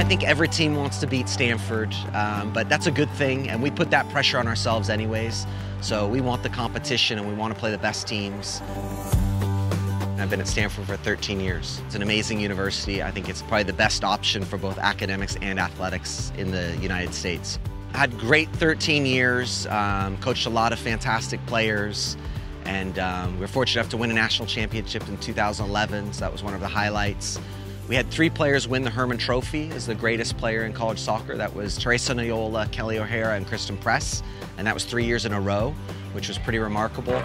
I think every team wants to beat Stanford, um, but that's a good thing, and we put that pressure on ourselves anyways. So we want the competition and we want to play the best teams. I've been at Stanford for 13 years. It's an amazing university. I think it's probably the best option for both academics and athletics in the United States. I had great 13 years, um, coached a lot of fantastic players, and um, we were fortunate enough to win a national championship in 2011, so that was one of the highlights. We had three players win the Hermann Trophy as the greatest player in college soccer. That was Teresa Noyola, Kelley O'Hara, and Christen Press, and that was three years in a row, which was pretty remarkable.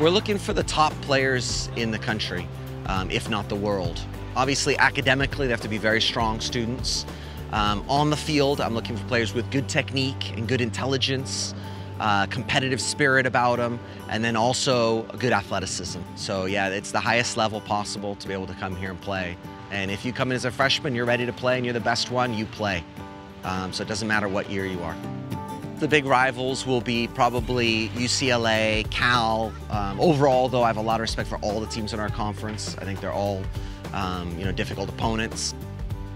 We're looking for the top players in the country, um, if not the world. Obviously, academically, they have to be very strong students. Um, on the field, I'm looking for players with good technique and good intelligence, uh, competitive spirit about them, and then also good athleticism. So yeah, it's the highest level possible to be able to come here and play. And if you come in as a freshman, you're ready to play and you're the best one, you play. Um, so it doesn't matter what year you are. The big rivals will be probably UCLA, Cal. Um, overall, though, I have a lot of respect for all the teams in our conference. I think they're all, um, you know, difficult opponents.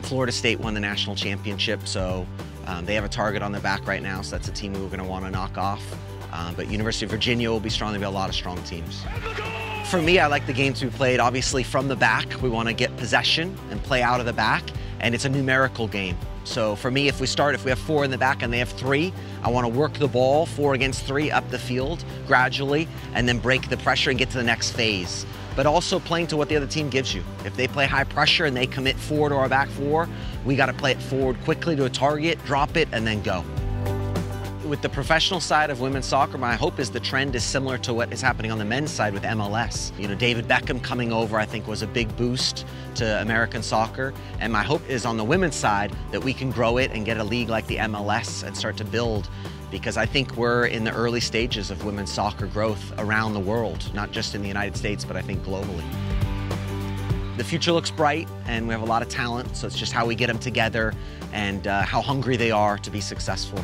Florida State won the national championship, so um, they have a target on their back right now, so that's a team we are going to want to knock off. Um, but University of Virginia will be strong. There'll be a lot of strong teams. For me, I like the games we played, obviously, from the back. We want to get possession and play out of the back, and it's a numerical game. So for me, if we start, if we have four in the back and they have three, I want to work the ball four against three up the field gradually and then break the pressure and get to the next phase. But also playing to what the other team gives you. If they play high pressure and they commit forward to our back four, we got to play it forward quickly to a target, drop it, and then go with the professional side of women's soccer, my hope is the trend is similar to what is happening on the men's side with MLS. You know, David Beckham coming over, I think, was a big boost to American soccer. And my hope is on the women's side that we can grow it and get a league like the MLS and start to build because I think we're in the early stages of women's soccer growth around the world, not just in the United States, but I think globally. The future looks bright and we have a lot of talent, so it's just how we get them together and uh, how hungry they are to be successful.